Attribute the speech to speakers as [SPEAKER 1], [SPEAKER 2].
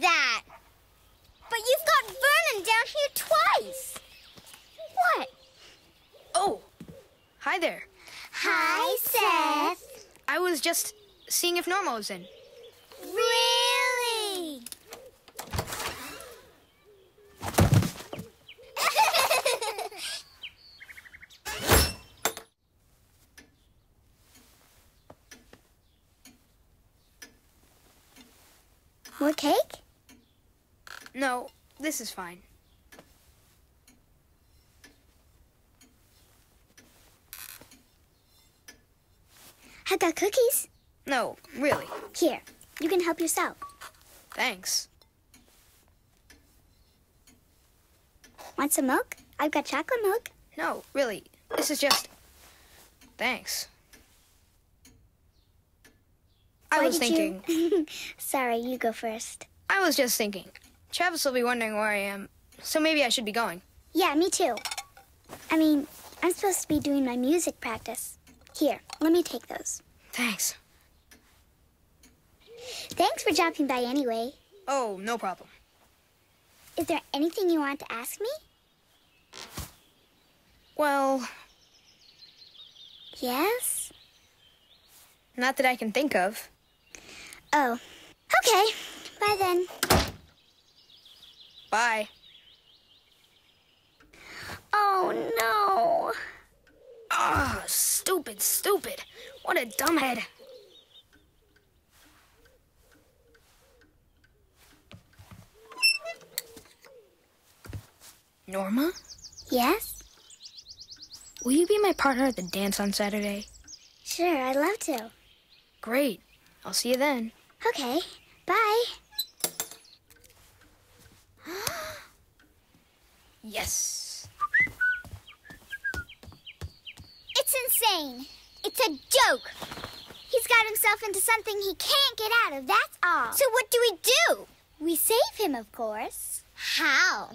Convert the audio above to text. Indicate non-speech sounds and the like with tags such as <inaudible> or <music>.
[SPEAKER 1] That but you've got Vernon down here twice. What?
[SPEAKER 2] Oh, hi there.
[SPEAKER 1] Hi, Seth.
[SPEAKER 2] I was just seeing if Norma was in.
[SPEAKER 1] Really? <laughs> More cake?
[SPEAKER 2] No, this is fine.
[SPEAKER 1] I got cookies.
[SPEAKER 2] No, really.
[SPEAKER 1] Here, you can help yourself.
[SPEAKER 2] Thanks.
[SPEAKER 1] Want some milk? I've got chocolate milk.
[SPEAKER 2] No, really. This is just. Thanks. I
[SPEAKER 1] Why
[SPEAKER 2] was thinking.
[SPEAKER 1] You... <laughs> Sorry, you go first.
[SPEAKER 2] I was just thinking. Travis will be wondering where I am, so maybe I should be going.
[SPEAKER 1] Yeah, me too. I mean, I'm supposed to be doing my music practice. Here, let me take those.
[SPEAKER 2] Thanks.
[SPEAKER 1] Thanks for dropping by anyway.
[SPEAKER 2] Oh, no problem.
[SPEAKER 1] Is there anything you want to ask me?
[SPEAKER 2] Well,
[SPEAKER 1] Yes?
[SPEAKER 2] not that I can think of.
[SPEAKER 1] Oh. Okay. Bye then.
[SPEAKER 2] Bye.
[SPEAKER 1] Oh no.
[SPEAKER 2] Ah, stupid, stupid. What a dumbhead. Norma,
[SPEAKER 1] Yes?
[SPEAKER 2] will you be my partner at the dance on Saturday?
[SPEAKER 1] Sure, I'd love to.
[SPEAKER 2] Great. I'll see you then.
[SPEAKER 1] Okay. Bye.
[SPEAKER 2] Yes.
[SPEAKER 1] It's insane. It's a joke. He's got himself into something he can't get out of, that's all. So what do we do? We save him, of course. How?